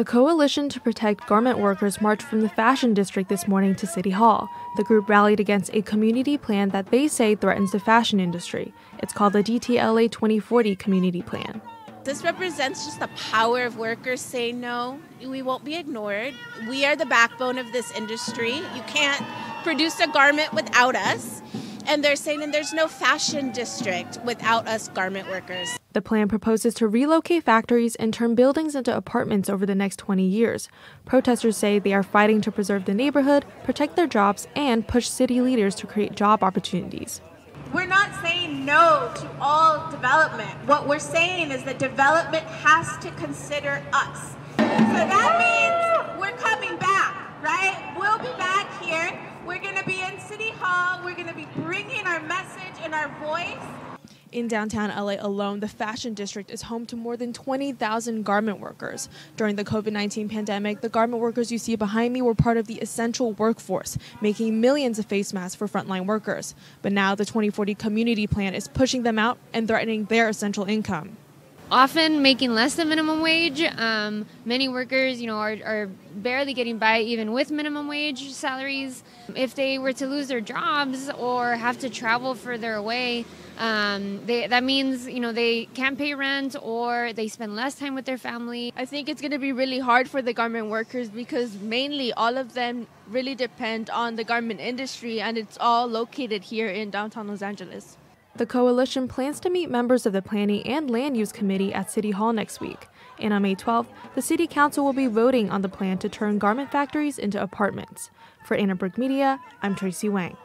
A coalition to protect garment workers marched from the fashion district this morning to City Hall. The group rallied against a community plan that they say threatens the fashion industry. It's called the DTLA 2040 Community Plan. This represents just the power of workers saying no, we won't be ignored. We are the backbone of this industry. You can't produce a garment without us. And they're saying and there's no fashion district without us garment workers. The plan proposes to relocate factories and turn buildings into apartments over the next 20 years. Protesters say they are fighting to preserve the neighborhood, protect their jobs, and push city leaders to create job opportunities. We're not saying no to all development. What we're saying is that development has to consider us. So that means we're coming back, right? We'll be back here. We're going to be in City Hall. We're going to be bringing our message and our voice. In downtown LA alone, the fashion district is home to more than 20,000 garment workers. During the COVID 19 pandemic, the garment workers you see behind me were part of the essential workforce, making millions of face masks for frontline workers. But now the 2040 community plan is pushing them out and threatening their essential income often making less than minimum wage. Um, many workers, you know, are, are barely getting by even with minimum wage salaries. If they were to lose their jobs or have to travel further away, um, they, that means you know they can't pay rent or they spend less time with their family. I think it's going to be really hard for the garment workers because mainly all of them really depend on the garment industry, and it's all located here in downtown Los Angeles. The coalition plans to meet members of the Planning and Land Use Committee at City Hall next week. And on May 12th, the City Council will be voting on the plan to turn garment factories into apartments. For Annenberg Media, I'm Tracy Wang.